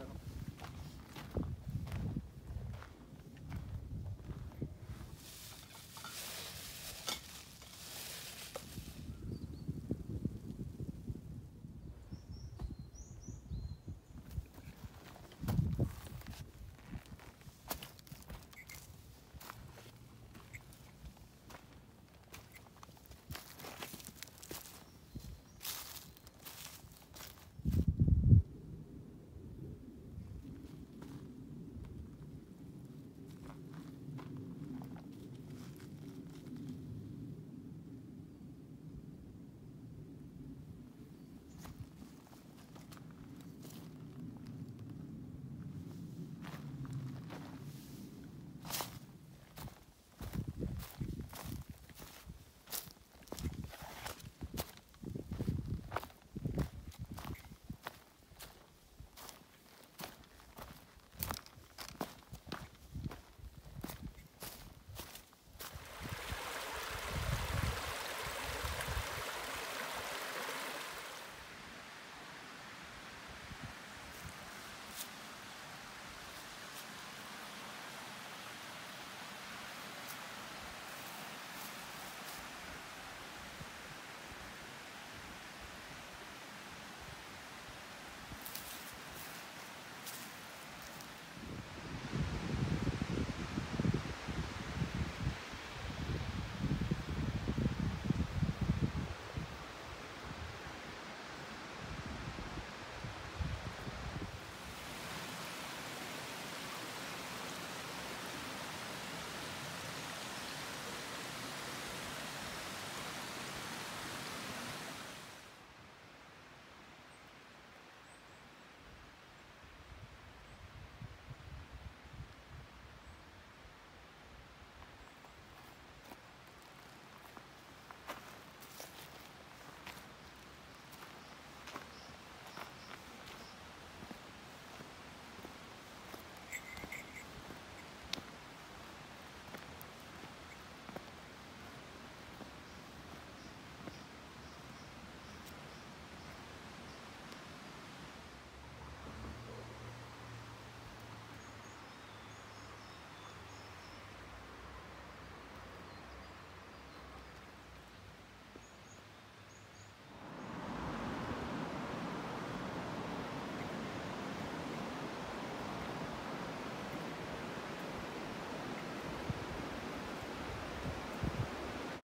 so.